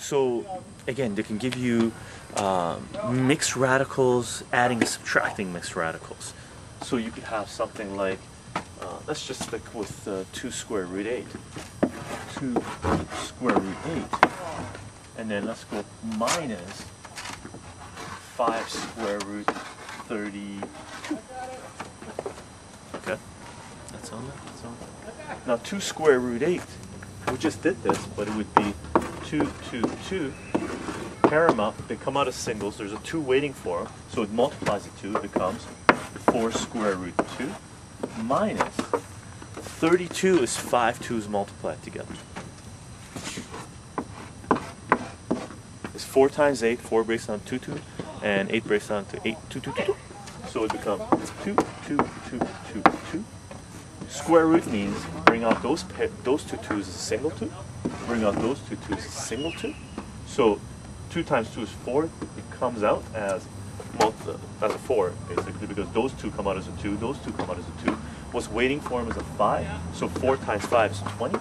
So again, they can give you um, mixed radicals, adding and subtracting mixed radicals. So you could have something like, uh, let's just stick with uh, 2 square root 8. 2 square root 8. And then let's go minus 5 square root 32. Okay, that's on there. That's on there. Now 2 square root 8, we just did this, but it would be 2, 2, 2. Pair them up, they come out as singles. There's a 2 waiting for them, so it multiplies the 2, it becomes 4 square root 2 minus 32 is 5 2's multiplied together. It's 4 times 8, 4 breaks down 2 2, and 8 breaks down to 8 2 2 2. 2. So it becomes 2 2 2 2 2. Square root means bring out those those two 2's as a single 2, bring out those two twos as a single 2. So 2 times 2 is 4, it comes out as multi, as a 4, basically, because those two come out as a 2, those two come out as a 2. What's waiting for him is a 5, so 4 times 5 is 20.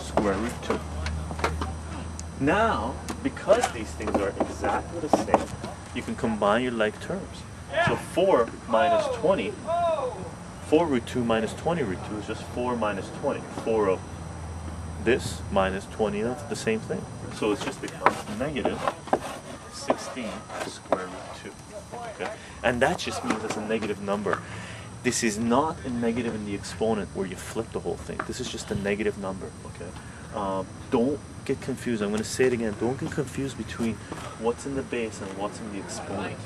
Square root 2. Now, because these things are exactly the same, you can combine your like terms. So 4 minus 20, 4 root 2 minus 20 root 2 is just 4 minus 20. 4 of this minus 20, that's the same thing. So it just becomes negative 16 square root 2. Okay? And that just means it's a negative number. This is not a negative in the exponent where you flip the whole thing. This is just a negative number. Okay. Um, don't get confused. I'm going to say it again. Don't get confused between what's in the base and what's in the exponent.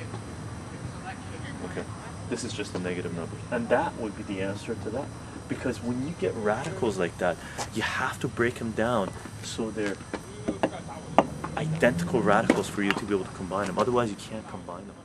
This is just a negative number. And that would be the answer to that. Because when you get radicals like that, you have to break them down so they're identical radicals for you to be able to combine them. Otherwise, you can't combine them.